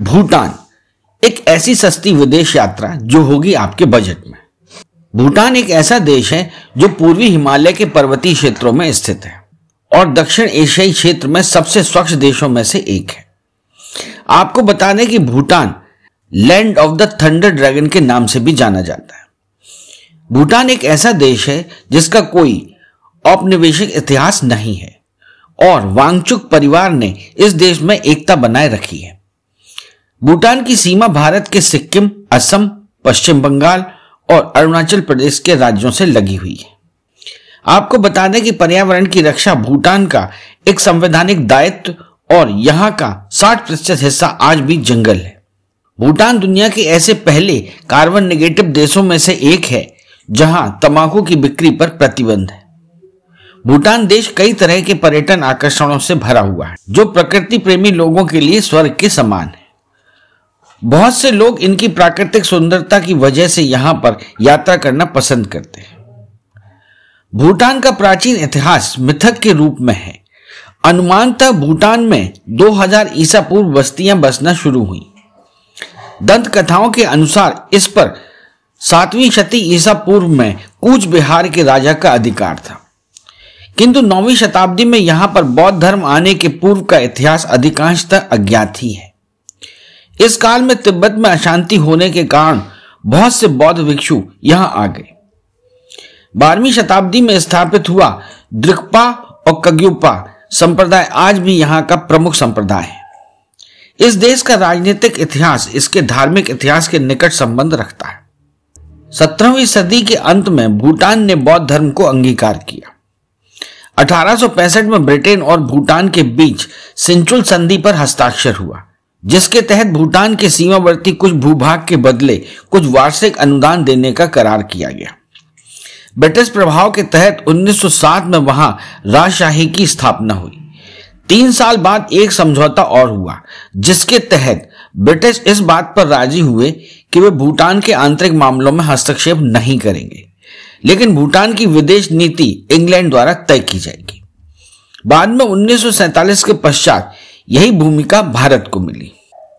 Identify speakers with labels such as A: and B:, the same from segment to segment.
A: भूटान एक ऐसी सस्ती विदेश यात्रा जो होगी आपके बजट में। भूटान एक ऐसा देश है जो पूर्वी हिमालय के पर्वतीय क्षेत्रों में स्थित है और दक्षिण एशियाई क्षेत्र में सबसे स्वच्छ देशों में से एक है। आपको बता दें कि Bhutan land of the thunder dragon के नाम से भी जाना जाता है। भूटान एक ऐसा देश है जिसका कोई औपनिवेशिक इतिहास नहीं है और वांगचुक परिवार ने इस देश में एकता बनाए रखी है। भूटान की सीमा भारत के सिक्किम, असम, पश्चिम बंगाल और अरुणाचल प्रदेश के राज्यों से लगी हुई है। आपको बता दें कि पर्यावरण की रक्षा भूटान का एक संवैधानिक दायित्व और यहाँ का 60 प्रतिशत हिस्सा आज भी जंगल है। भूटान दुनिया के ऐसे पहले कार्बन नेगेटिव देशों में से एक है, जहाँ तंबाकू की बिक्री पर प्रतिबंध है। भूटान देश कई तरह के पर्यटन आकर्षणों से भरा हुआ है, जो प्रकृति प्रेमी लोगों के लिए स्वर्ग के समान है। बहुत से लोग इनकी प्राकृतिक सुंदरता की वजह से यहाँ पर यात्रा करना पसंद करते हैं। भूटान का प्राचीन इतिहास मिथक के रूप में है। अनुमानतः भूटान में 2000 ईसा पूर्व बस्तियाँ बसना शुरू हुई। दंत कथाओं के अनुसार इस पर सातवीं शती ईसा पूर्व में कूच बिहार के राजा का अधिकार था। किंतु नौवीं शताब्दी में यहाँ पर बौद्ध धर्म आने के पूर्व का इतिहास अधिकांशतः अज्ञात ही है। इस काल में तिब्बत में अशांति होने के कारण बहुत से बौद्ध भिक्षु यहाँ आ गए। बारहवीं शताब्दी में स्थापित हुआ द्रिकपा और कग्युपा संप्रदाय आज भी यहाँ का प्रमुख संप्रदाय है। इस देश का राजनीतिक इतिहास इसके धार्मिक इतिहास के निकट संबंध रखता है। सत्रहवीं सदी के अंत में भूटान ने बौद्ध धर्म को अंगीकार किया। 1865 में ब्रिटेन और भूटान के बीच सिंचुल संधि पर हस्ताक्षर हुआ। जिसके तहत भूटान के सीमावर्ती कुछ भूभाग के बदले कुछ वार्षिक अनुदान देने का करार किया गया। ब्रिटिश प्रभाव के तहत 1907 में वहाँ राजशाही की स्थापना हुई। तीन साल बाद एक समझौता और हुआ, जिसके तहत ब्रिटिश इस बात पर राज़ी हुए कि वे भूटान के आंतरिक मामलों में हस्तक्षेप नहीं करेंगे, लेकिन भूटान की विदेश नीति इंग्लैंड द्वारा तय की जाएगी। बाद में उन्नीस के पश्चात यही भूमिका भारत को मिली।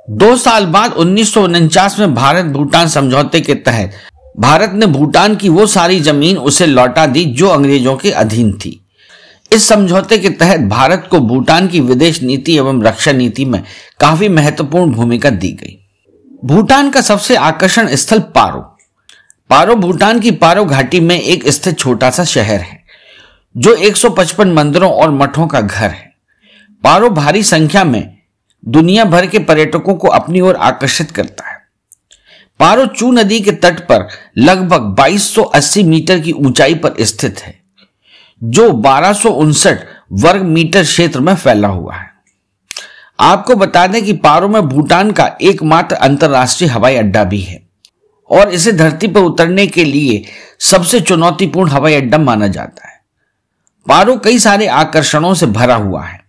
A: दो साल बाद उन्नीस सौ उनचास में भारत भूटान समझौते के तहत भारत ने भूटान की वो सारी ज़मीन उसे लौटा दी जो अंग्रेज़ों के अधीन थी। इस समझौते के तहत भारत को भूटान की विदेश नीति एवं रक्षा नीति में काफ़ी महत्वपूर्ण भूमिका दी गई। भूटान का सबसे आकर्षण स्थल पारो। पारो भूटान की पारो घाटी में एक स्थित छोटा सा शहर है, जो 155 मंदिरों और मठों का घर है। पारो भारी संख्या में दुनिया भर के पर्यटकों को अपनी ओर आकर्षित करता है। पारो चू नदी के तट पर लगभग 2280 मीटर की ऊंचाई पर स्थित है, जो बारह वर्ग मीटर क्षेत्र में फैला हुआ है। आपको बता दें कि पारो में भूटान का एकमात्र अंतर्राष्ट्रीय हवाई अड्डा भी है और इसे धरती पर उतरने के लिए सबसे चुनौतीपूर्ण हवाई अड्डा माना जाता है। पारो कई सारे आकर्षणों से भरा हुआ है।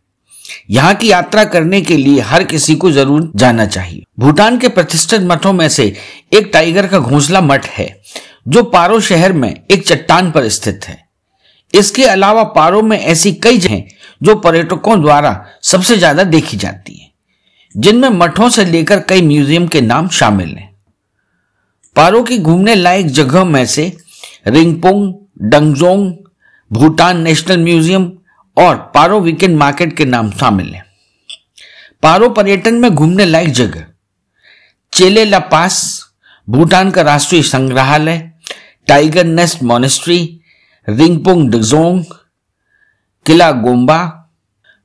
A: यहाँ की यात्रा करने के लिए हर किसी को ज़रूर जाना चाहिए। भूटान के प्रतिष्ठित मठों में से एक टाइगर का घोंसला मठ है, जो पारो शहर में एक चट्टान पर स्थित है। इसके अलावा पारो में ऐसी कई जगह जो पर्यटकों द्वारा सबसे ज़्यादा देखी जाती है, जिनमें मठों से लेकर कई म्यूज़ियम के नाम शामिल हैं। पारो की घूमने लायक जगह में से रिंगपोंग, डंगजोंग, भूटान नेशनल म्यूज़ियम और पारो वीकेंड मार्केट के नाम शामिल हैं। पारो पर्यटन में घूमने लायक जगह, चेले ला पास, भूटान का राष्ट्रीय संग्रहालय, tiger nest monastery Rinpung Dzong, Kila Gompa,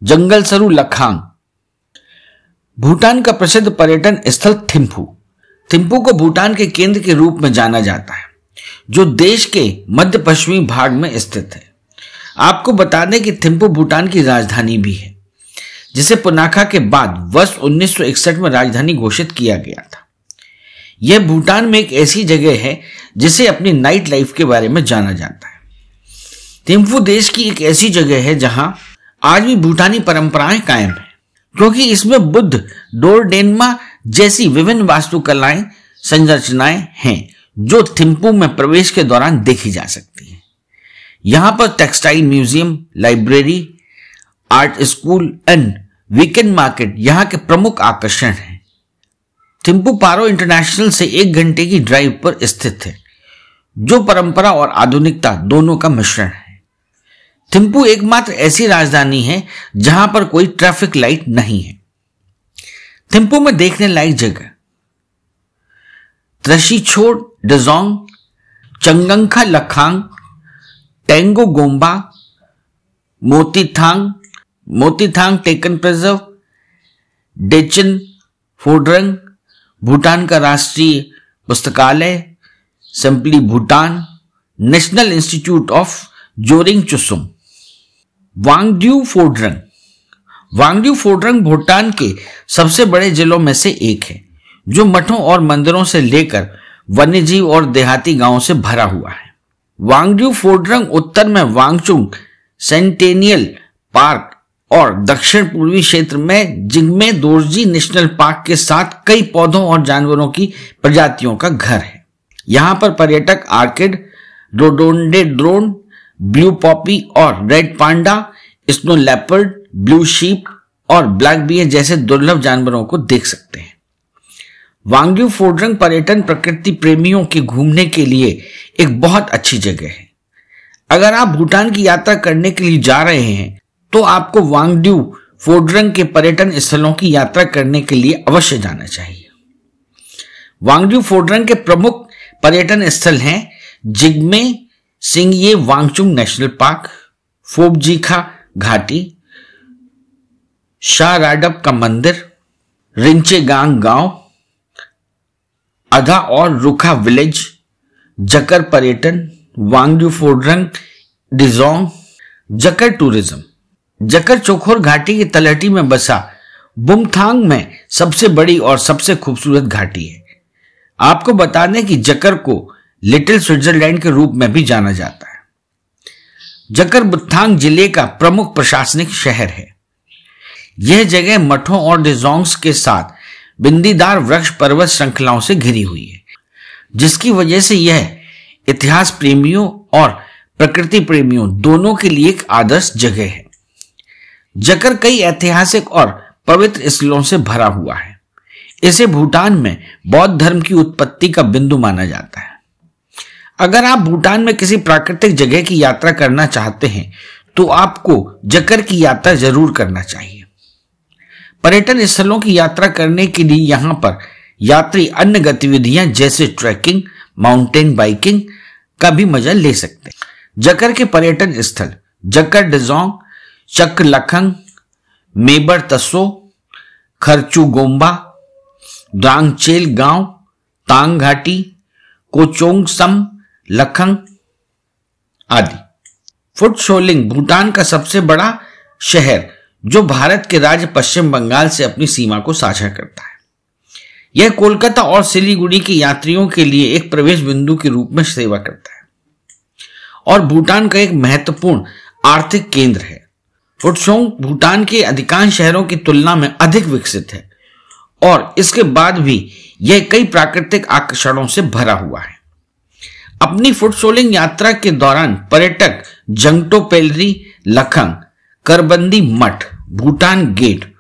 A: जंगल सरू लखांग। भूटान का प्रसिद्ध पर्यटन स्थल थिम्फू थिम्फू को भूटान के केंद्र के रूप में जाना जाता है, जो देश के मध्य पश्चिमी भाग में स्थित है। आपको बता दें कि थिम्पू भूटान की राजधानी भी है, जिसे पुनाखा के बाद वर्ष 1961 में राजधानी घोषित किया गया था। यह भूटान में एक ऐसी जगह है, जिसे अपनी नाइट लाइफ के बारे में जाना जाता है। थिम्फू देश की एक ऐसी जगह है, जहाँ आज भी भूटानी परंपराएँ कायम है, क्योंकि इसमें बुद्ध, डोरडेनमा जैसी विभिन्न वास्तुकलाएँ, संरचनाएँ हैं, जो थिम्पू में प्रवेश के दौरान देखी जा सकती यहाँ पर textile museum, library, art school and weekend market यहाँ के प्रमुख आकर्षण हैं। थिम्पू पारो इंटरनेशनल से एक घंटे की ड्राइव पर स्थित है, जो परंपरा और आधुनिकता दोनों का मिश्रण है। थिम्पू एकमात्र ऐसी राजधानी है जहाँ पर कोई ट्रैफ़िक लाइट नहीं है। थिम्पू में देखने लायक जगह त्रशीछोड़ डजोंग, चंगंखा लखांग टेंगो गोम्बा मोतीथांग मोतीथांग टेकन प्रिजर्व डेचन फोड्रंग भूटान का राष्ट्रीय पुस्तकालय simply Bhutan national institute of Zorig Chusum Wangdue Phodrang Wangdue Phodrang Bhutan के सबसे बड़े जिलों में से एक है, जो मठों और मंदिरों से लेकर वन्यजीव और देहाती गाँवों से भरा हुआ है। वांगड्यू फोड्रंग उत्तर में वांगचुंग, सेंटेनियल पार्क और दक्षिण पूर्वी क्षेत्र में जिनमें दोरजी नेशनल पार्क के साथ कई पौधों और जानवरों की प्रजातियों का घर है। यहाँ पर पर्यटक आर्किड ड्रोन, ब्लू पॉपी और red panda, snow leopard, blue sheep और ब्लैक बियर जैसे दुर्लभ जानवरों को देख सकते हैं। वांग्यू फोड्रंग पर्यटन प्रकृति प्रेमियों के घूमने के लिए एक बहुत अच्छी जगह है। अगर आप भूटान की यात्रा करने के लिए जा रहे हैं तो आपको वांगड्यू फोड्रंग के पर्यटन स्थलों की यात्रा करने के लिए अवश्य जाना चाहिए। वांगड्यू फोड्रंग के प्रमुख पर्यटन स्थल हैं जिग्मे, सिंगये, वांगचुंग नेशनल पार्क, फोबजीखा घाटी, शाह राडप का मंदिर, रिंचेगांग गाँव अधा और रुखा विलेज, जकर पर्यटन वांगड्यू फोड्रंग डिजोंग, जकर टूरिज़्म। जकर चोखोर घाटी की तलहटी में बसा बुमथांग में सबसे बड़ी और सबसे खूबसूरत घाटी है। आपको बता दें कि जकर को लिटिल स्विट्जरलैंड के रूप में भी जाना जाता है। जकर बुत्थांग ज़िले का प्रमुख प्रशासनिक शहर है। यह जगह मठों और डिजोंग्स के साथ बिंदीदार वृक्ष पर्वत श्रृंखलाओं से घिरी हुई है, जिसकी वजह से यह इतिहास प्रेमियों और प्रकृति प्रेमियों दोनों के लिए एक आदर्श जगह है। जकर कई ऐतिहासिक और पवित्र स्थलों से भरा हुआ है। इसे भूटान में बौद्ध धर्म की उत्पत्ति का बिंदु माना जाता है। अगर आप भूटान में किसी प्राकृतिक जगह की यात्रा करना चाहते हैं तो आपको जकर की यात्रा ज़रूर करना चाहिए। पर्यटन स्थलों की यात्रा करने के लिए यहाँ पर यात्री अन्य गतिविधियाँ जैसे ट्रैकिंग, माउंटेन बाइकिंग का भी मज़ा ले सकते हैं। जकर के पर्यटन स्थल, जकर डिजोंग चक्र लखंग, मेबर तसो, खर्चू गोम्बा द्रांगचेल गाँव, तांग घाटी, कोचोंग सम, लखंग आदि। फुट शोलिंग भूटान का सबसे बड़ा शहर जो भारत के राज्य पश्चिम बंगाल से अपनी सीमा को साझा करता है। यह कोलकाता और सिलीगुड़ी के यात्रियों के लिए एक प्रवेश बिंदु के रूप में सेवा करता है। और भूटान का एक महत्वपूर्ण आर्थिक केंद्र है। फुटसोंग भूटान के अधिकांश शहरों की तुलना में अधिक विकसित है और इसके बाद भी यह कई प्राकृतिक आकर्षणों से भरा हुआ है। अपनी फुटसोलिंग यात्रा के दौरान पर्यटक जंगटो पेलरी लखंग, करबंदी मठ भूटान गेट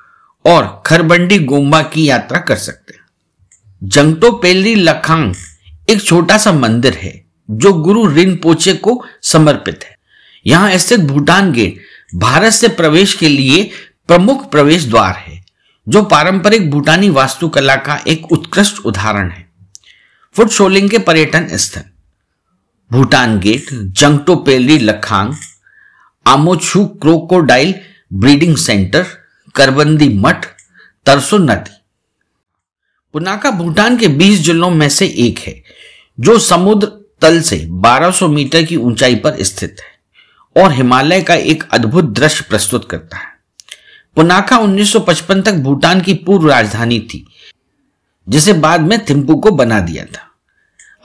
A: और खरबंडी गोम्बा की यात्रा कर सकते हैं। जंगटो पेलरी लखांग एक छोटा सा मंदिर है, जो गुरु रिन पोचे को समर्पित है। यहाँ स्थित भूटान गेट भारत से प्रवेश के लिए प्रमुख प्रवेश द्वार है, जो पारंपरिक भूटानी वास्तुकला का एक उत्कृष्ट उदाहरण है। फुट शोलिंग के पर्यटन स्थल। Bhutan gate Zangto Pelri Lhakhang, Amochhu crocodile breeding centre, Karbandi मठ, तरसो नदी। पुनाका भूटान के 20 जिलों में से एक है, जो समुद्र तल से 1200 मीटर की ऊंचाई पर स्थित है और हिमालय का एक अद्भुत दृश्य प्रस्तुत करता है। पुनाका 1955 तक भूटान की पूर्व राजधानी थी, जिसे बाद में थिम्पू को बना दिया था।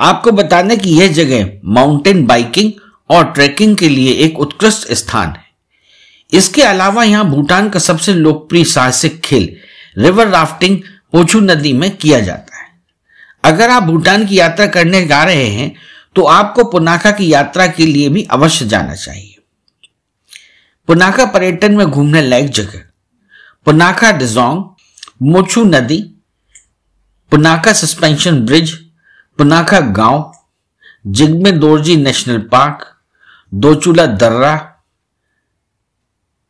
A: आपको बता दें कि यह जगह माउंटेन बाइकिंग और ट्रैकिंग के लिए एक उत्कृष्ट स्थान है। इसके अलावा यहाँ भूटान का सबसे लोकप्रिय साहसिक खेल रिवर राफ्टिंग पोचू नदी में किया जाता है। अगर आप भूटान की यात्रा करने जा रहे हैं तो आपको पुनाखा की यात्रा के लिए भी अवश्य जाना चाहिए। पुनाखा पर्यटन में घूमने लायक जगह पुनाखा डिजोंग मोछू नदी, पुनाका सस्पेंशन ब्रिज पुनाखा गाँव, जिगमे दोरजी नेशनल पार्क, दोचूला दर्रा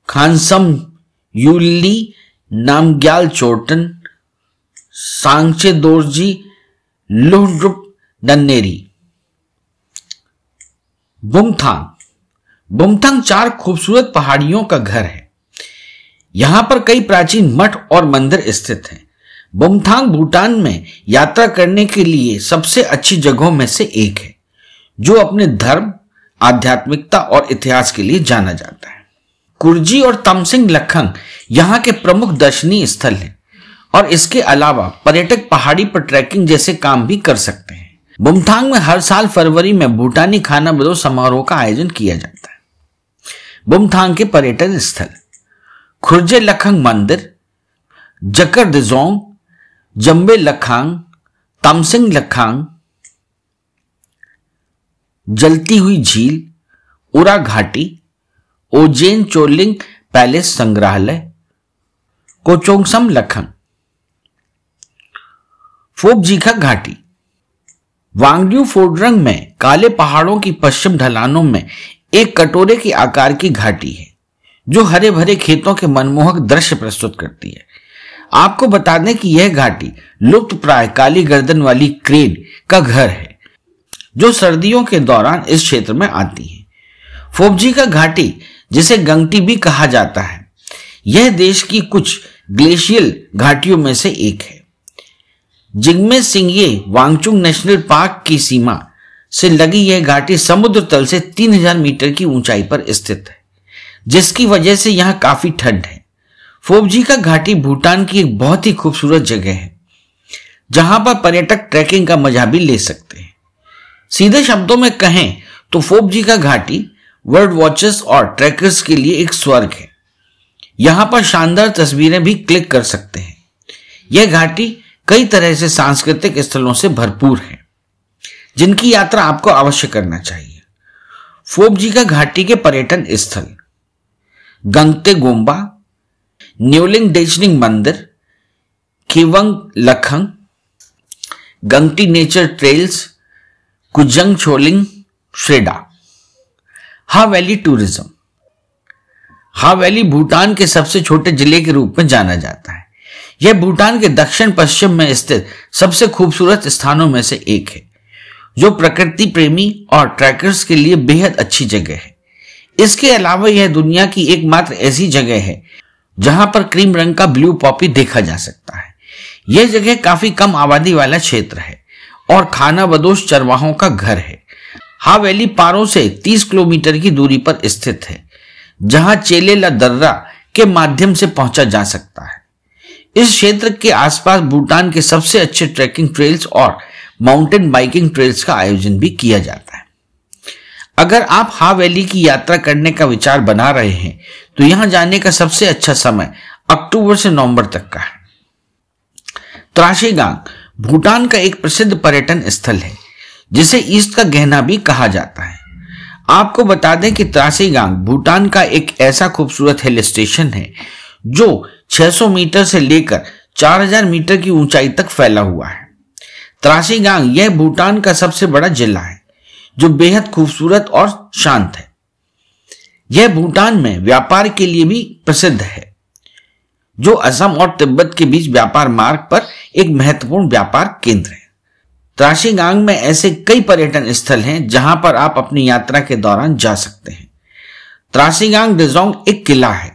A: खानसम यूली नामग्याल चोटन सांचे दोरजी लुहड्रुप नन्नेरी। बुमथांग। बुमथांग चार खूबसूरत पहाड़ियों का घर है। यहाँ पर कई प्राचीन मठ और मंदिर स्थित हैं। बुमथांग भूटान में यात्रा करने के लिए सबसे अच्छी जगहों में से एक है, जो अपने धर्म, आध्यात्मिकता और इतिहास के लिए जाना जाता है। कुर्जी और तमसिंग लखंग यहाँ के प्रमुख दर्शनीय स्थल हैं और इसके अलावा पर्यटक पहाड़ी पर ट्रैकिंग जैसे काम भी कर सकते हैं। बुमथांग में हर साल फरवरी में भूटानी खाना बदो समारोह का आयोजन किया जाता है। बुमथांग के पर्यटन स्थल, खुर्जे लखंग मंदिर जकर दिजोंग जम्बे लखांग, तमसिंग लखांग, जलती हुई झील उरा घाटी ओजेन चोलिंग पैलेस संग्रहालय, कोचोंगसम लखन। फोबजीखा घाटी। वांगड्यू फोडरंग में काले पहाड़ों की पश्चिम ढलानों में एक कटोरे के आकार की घाटी है, जो हरे भरे खेतों के मनमोहक दृश्य प्रस्तुत करती है। आपको बता दें कि यह घाटी लुप्त प्राय काली गर्दन वाली क्रेन का घर है, जो सर्दियों के दौरान इस क्षेत्र में आती है। फोबजी का घाटी जिसे गंगटी भी कहा जाता है। यह देश की कुछ ग्लेशियल घाटियों में से एक है। जिग्मे सिंगे वांगचुंग नेशनल पार्क की सीमा से लगी यह घाटी समुद्र तल से 3000 मीटर की ऊंचाई पर स्थित है, जिसकी वजह से यहाँ काफ़ी ठंड है। फोबजी का घाटी भूटान की एक बहुत ही खूबसूरत जगह है, जहाँ पर पर्यटक ट्रैकिंग का मज़ा भी ले सकते हैं। सीधे शब्दों में कहें तो फोबजी का घाटी वर्ल्ड वॉचर्स और ट्रैकर्स के लिए एक स्वर्ग है। यहाँ पर शानदार तस्वीरें भी क्लिक कर सकते हैं। यह घाटी कई तरह से सांस्कृतिक स्थलों से भरपूर है, जिनकी यात्रा आपको अवश्य करना चाहिए। फोबजी का घाटी के पर्यटन स्थल, गंगते गोम्बा न्यूलिंग डेचनिंग मंदिर Kiwang Lhakhang, Gangtey nature trails, Kujang Choling, Shreda. Haa valley tourism. Haa valley Bhutan के सबसे छोटे ज़िले के रूप में जाना जाता है। यह भूटान के दक्षिण पश्चिम में स्थित सबसे खूबसूरत स्थानों में से एक है, जो प्रकृति प्रेमी और ट्रैकर्स के लिए बेहद अच्छी जगह है। इसके अलावा यह दुनिया की एकमात्र ऐसी जगह है, जहाँ पर क्रीम रंग का ब्लू पॉपी देखा जा सकता है। यह जगह काफ़ी कम आबादी वाला क्षेत्र है और खाना बदोश चरवाहों का घर है। हा वैली पारो से 30 किलोमीटर की दूरी पर स्थित है, जहाँ चेलेला दर्रा के माध्यम से पहुँचा जा सकता है। इस क्षेत्र के आसपास भूटान के सबसे अच्छे ट्रैकिंग ट्रेल्स और माउंटेन बाइकिंग ट्रेल्स का आयोजन भी किया जाता है। अगर आप हा वैली की यात्रा करने का विचार बना रहे हैं तो यहाँ जाने का सबसे अच्छा समय अक्टूबर से नवंबर तक का है। त्राशीगांग भूटान का एक प्रसिद्ध पर्यटन स्थल है। जिसे ईस्ट का गहना भी कहा जाता है। आपको बता दें कि त्रासीगांग भूटान का एक ऐसा खूबसूरत हिल स्टेशन है, जो 600 मीटर से लेकर 4000 मीटर की ऊंचाई तक फैला हुआ है। त्रासीगांग यह भूटान का सबसे बड़ा जिला है, जो बेहद खूबसूरत और शांत है। यह भूटान में व्यापार के लिए भी प्रसिद्ध है, जो असम और तिब्बत के बीच व्यापार मार्ग पर एक महत्वपूर्ण व्यापार केंद्र है। त्राशिगांग में ऐसे कई पर्यटन स्थल हैं जहाँ पर आप अपनी यात्रा के दौरान जा सकते हैं। त्रासीगांग डिजोंग एक किला है,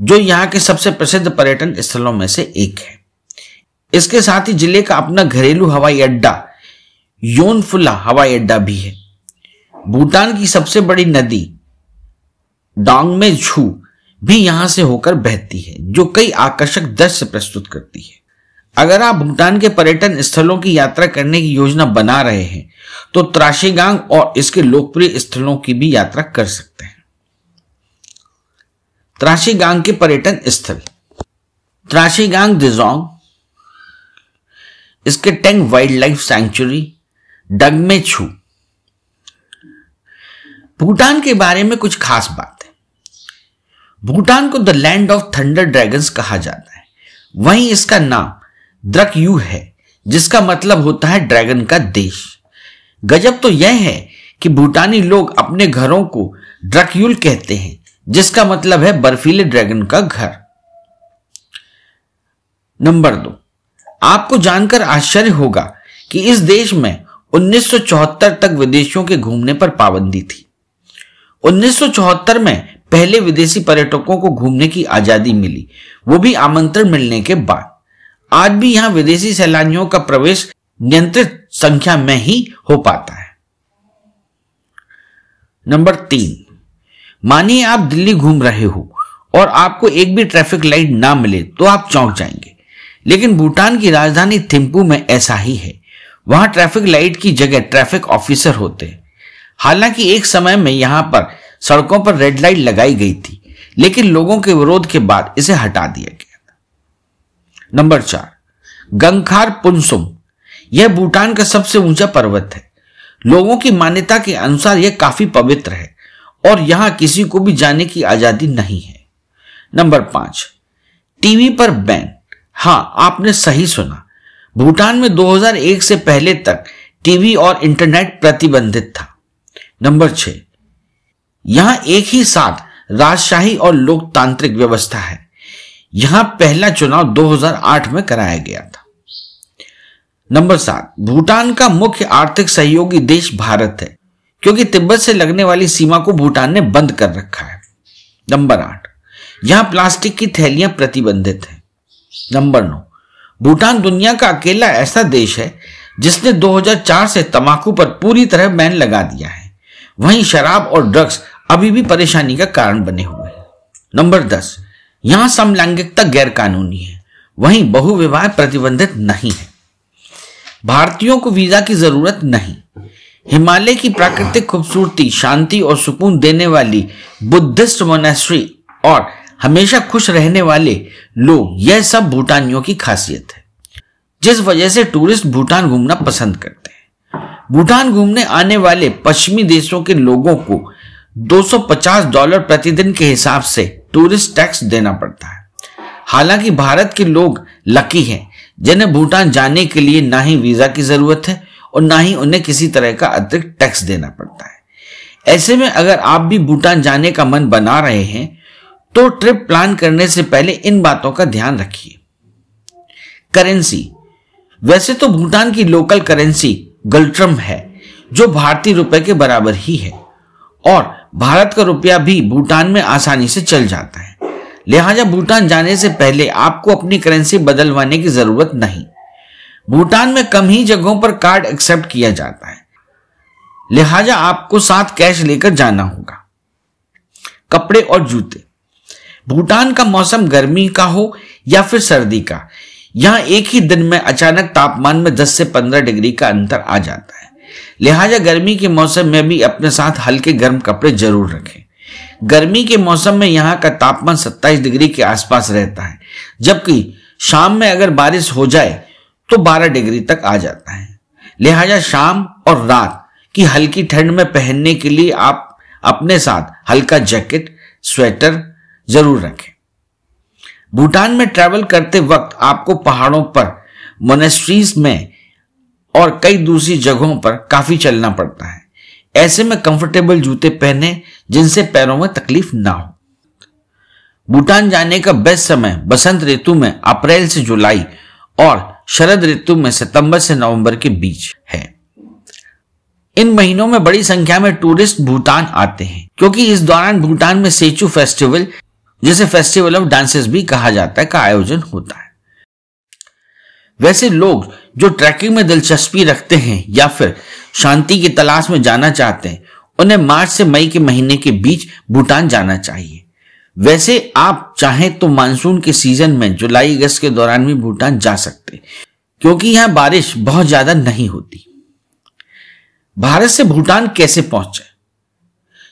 A: जो यहाँ के सबसे प्रसिद्ध पर्यटन स्थलों में से एक है। इसके साथ ही ज़िले का अपना घरेलू हवाई अड्डा, योनफुला हवाई अड्डा भी है। भूटान की सबसे बड़ी नदी, डांग में झू, भी यहाँ से होकर बहती है, जो कई आकर्षक दृश्य प्रस्तुत करती है। अगर आप भूटान के पर्यटन स्थलों की यात्रा करने की योजना बना रहे हैं तो त्राशीगांग और इसके लोकप्रिय स्थलों की भी यात्रा कर सकते हैं। त्राशीगांग के पर्यटन स्थल। त्राशीगांग दिजोंग इसके टेंग वाइल्ड लाइफ सेंचुरी डगमे छू भूटान के बारे में कुछ खास बात है। भूटान को the land of thunder dragons कहा जाता है। वहीं इसका नाम द्रक यू है, जिसका मतलब होता है ड्रैगन का देश। गजब तो यह है कि भूटानी लोग अपने घरों को ड्रक्यूल कहते हैं, जिसका मतलब है बर्फीले ड्रैगन का घर। नंबर दो, आपको जानकर आश्चर्य होगा कि इस देश में 1974 तक विदेशियों के घूमने पर पाबंदी थी। 1974 में पहले विदेशी पर्यटकों को घूमने की आज़ादी मिली, वो भी आमंत्रण मिलने के बाद। आज भी यहाँ विदेशी सैलानियों का प्रवेश नियंत्रित संख्या में ही हो पाता है। नंबर तीन, मानिए आप दिल्ली घूम रहे हो और आपको एक भी ट्रैफ़िक लाइट ना मिले तो आप चौंक जाएँगे। लेकिन भूटान की राजधानी थिम्पू में ऐसा ही है। वहाँ ट्रैफ़िक लाइट की जगह ट्रैफ़िक ऑफिसर होते हैं। हालाँकि एक समय में यहाँ पर सड़कों पर रेड लाइट लगाई गई थी, लेकिन लोगों के विरोध के बाद इसे हटा दिया गया। नंबर चार गंखार पुनसुम। यह भूटान का सबसे ऊँचा पर्वत है। लोगों की मान्यता के अनुसार यह काफ़ी पवित्र है और यहाँ किसी को भी जाने की आज़ादी नहीं है। नंबर पाँच, टीवी पर बैन। हाँ, आपने सही सुना। भूटान में 2001 से पहले तक टीवी और इंटरनेट प्रतिबंधित था। नंबर छह, यहाँ एक ही साथ राजशाही और लोकतांत्रिक व्यवस्था है। यहाँ पहला चुनाव 2008 में कराया गया था। नंबर सात, भूटान का मुख्य आर्थिक सहयोगी देश भारत है, क्योंकि तिब्बत से लगने वाली सीमा को भूटान ने बंद कर रखा है। नंबर आठ, यहाँ प्लास्टिक की थैलियाँ प्रतिबंधित हैं। नंबर नौ, भूटान दुनिया का अकेला ऐसा देश है, जिसने 2004 से तंबाकू पर पूरी तरह बैन लगा दिया है। वहीं शराब और ड्रग्स अभी भी परेशानी का कारण बने हुए हैं। नंबर दस यहाँ समलैंगिकता गैर कानूनी है। वहीं बहुविवाह प्रतिबंधित नहीं है। भारतीयों को वीज़ा की ज़रूरत नहीं। हिमालय की प्राकृतिक खूबसूरती, शांति और सुकून देने वाली बुद्धिस्ट मोनेस्ट्री और हमेशा खुश रहने वाले लोग, यह सब भूटानियों की खासियत है। जिस वजह से टूरिस्ट भूटान घूमना पसंद करते हैं। भूटान घूमने आने वाले पश्चिमी देशों के लोगों को 250 डॉलर प्रतिदिन के हिसाब से टूरिस्ट टैक्स देना पड़ता है। हालाँकि भारत के लोग लकी हैं, जिन्हें भूटान जाने के लिए ना ही वीज़ा की ज़रूरत है और ना ही उन्हें किसी तरह का अतिरिक्त टैक्स देना पड़ता है। ऐसे में अगर आप भी भूटान जाने का मन बना रहे हैं तो ट्रिप प्लान करने से पहले इन बातों का ध्यान रखिए। करेंसी। वैसे तो भूटान की लोकल करेंसी गल्ट्रम है, जो भारतीय रुपए के बराबर ही है। और भारत का रुपया भी भूटान में आसानी से चल जाता है। लिहाजा भूटान जाने से पहले आपको अपनी करेंसी बदलवाने की ज़रूरत नहीं। भूटान में कम ही जगहों पर कार्ड एक्सेप्ट किया जाता है। लिहाजा आपको साथ कैश लेकर जाना होगा। कपड़े और जूते। भूटान का मौसम गर्मी का हो या फिर सर्दी का, यहाँ एक ही दिन में अचानक तापमान में 10 से 15 डिग्री का अंतर आ जाता है। लिहाजा गर्मी के मौसम में भी अपने साथ हल्के गर्म कपड़े ज़रूर रखें। गर्मी के मौसम में यहाँ का तापमान 27 डिग्री के आसपास रहता है। जबकि शाम में अगर बारिश हो जाए तो 12 डिग्री तक आ जाता है। लिहाजा शाम और रात की हल्की ठंड में पहनने के लिए आप अपने साथ हल्का जैकेट, स्वेटर ज़रूर रखें। भूटान में ट्रैवल करते वक्त आपको पहाड़ों पर मोनेस्ट्रीज में और कई दूसरी जगहों पर काफ़ी चलना पड़ता है। ऐसे में कंफर्टेबल जूते पहने जिनसे पैरों में तकलीफ़ ना हो। भूटान जाने का बेस्ट समय बसंत ऋतु में अप्रैल से जुलाई और शरद ऋतु में सितंबर से नवंबर के बीच है। इन महीनों में बड़ी संख्या में टूरिस्ट भूटान आते हैं, क्योंकि इस दौरान भूटान में सेचू फेस्टिवल जिसे फेस्टिवल ऑफ़ डांसेस भी कहा जाता है, का आयोजन होता है। वैसे लोग जो ट्रैकिंग में दिलचस्पी रखते हैं या फिर शांति की तलाश में जाना चाहते हैं, उन्हें मार्च से मई के महीने के बीच भूटान जाना चाहिए। वैसे आप चाहें तो मानसून के सीज़न में जुलाई अगस्त के दौरान भी भूटान जा सकते क्योंकि यहाँ बारिश बहुत ज़्यादा नहीं होती। भारत से भूटान कैसे पहुँचे?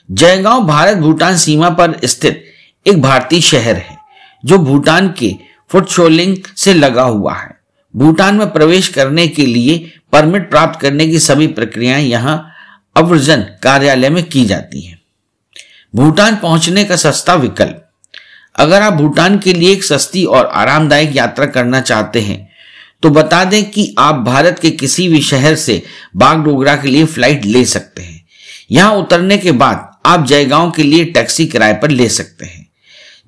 A: जयगांव भारत भूटान सीमा पर स्थित एक भारतीय शहर है, जो भूटान के फुटशोलिंग से लगा हुआ है। भूटान में प्रवेश करने के लिए परमिट प्राप्त करने की सभी प्रक्रियाएँ यहाँ अव्रजन कार्यालय में की जाती हैं। भूटान पहुँचने का सस्ता विकल्प। अगर आप भूटान के लिए एक सस्ती और आरामदायक यात्रा करना चाहते हैं तो बता दें कि आप भारत के किसी भी शहर से बागडोगरा के लिए फ़्लाइट ले सकते हैं। यहाँ उतरने के बाद आप जयगांव के लिए टैक्सी किराए पर ले सकते हैं,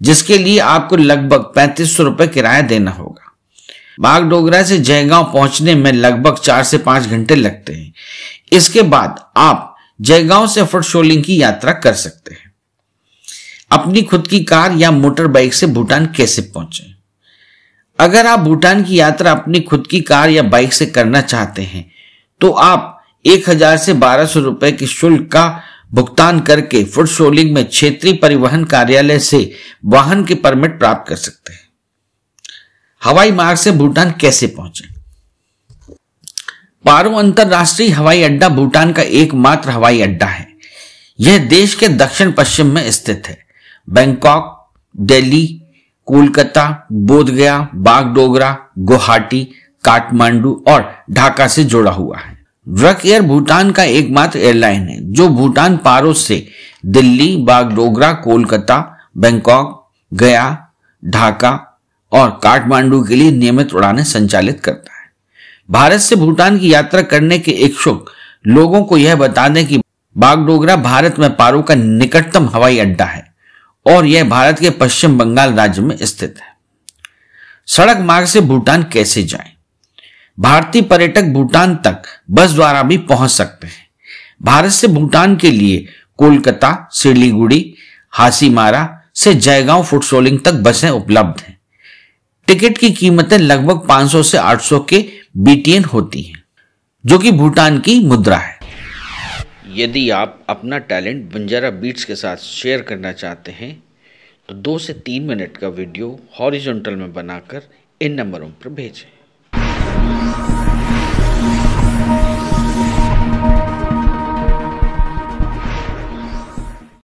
A: जिसके लिए आपको लगभग पैंतीस सौ रुपए किराया देना होगा। बागडोगरा से जयगांव पहुँचने में लगभग चार से पाँच घंटे लगते हैं। इसके बाद आप जयगांव से फुट शोलिंग की यात्रा कर सकते हैं। अपनी खुद की कार या मोटर बाइक से भूटान कैसे पहुँचे? अगर आप भूटान की यात्रा अपनी खुद की कार या बाइक से करना चाहते हैं तो आप एक हज़ार से बारह सौ रुपए के शुल्क का भुगतान करके फुट शोलिंग में क्षेत्रीय परिवहन कार्यालय से वाहन के परमिट प्राप्त कर सकते हैं। हवाई मार्ग से भूटान कैसे पहुँचे? पारो अंतरराष्ट्रीय हवाई अड्डा भूटान का एकमात्र हवाई अड्डा है। यह देश के दक्षिण पश्चिम में स्थित है। बैंकॉक, दिल्ली, कोलकाता, बोधगया, बागडोगरा, गुवाहाटी, काठमांडू और ढाका से जुड़ा हुआ है। व्रक एयर भूटान का एकमात्र एयरलाइन है, जो भूटान पारो से दिल्ली, बागडोगरा, कोलकाता, बैंकॉक, गया, ढाका और काठमांडू के लिए नियमित उड़ानें संचालित करता है। भारत से भूटान की यात्रा करने के इच्छुक लोगों को यह बता दें कि बागडोगरा भारत में पारो का निकटतम हवाई अड्डा है और यह भारत के पश्चिम बंगाल राज्य में स्थित है। सड़क मार्ग से भूटान कैसे जाएँ? भारतीय पर्यटक भूटान तक बस द्वारा भी पहुँच सकते हैं। भारत से भूटान के लिए कोलकाता, सिलीगुड़ी, हासीमारा से जयगांव फुटसोलिंग तक बसें उपलब्ध हैं। टिकट की कीमतें लगभग 500 से 800 के बीटीएन होती हैं, जो कि भूटान की मुद्रा है। यदि आप अपना टैलेंट बंजारा बीट्स के साथ शेयर करना चाहते हैं तो दो से तीन मिनट का वीडियो हॉरिजॉन्टल में बनाकर इन नंबरों पर भेजें।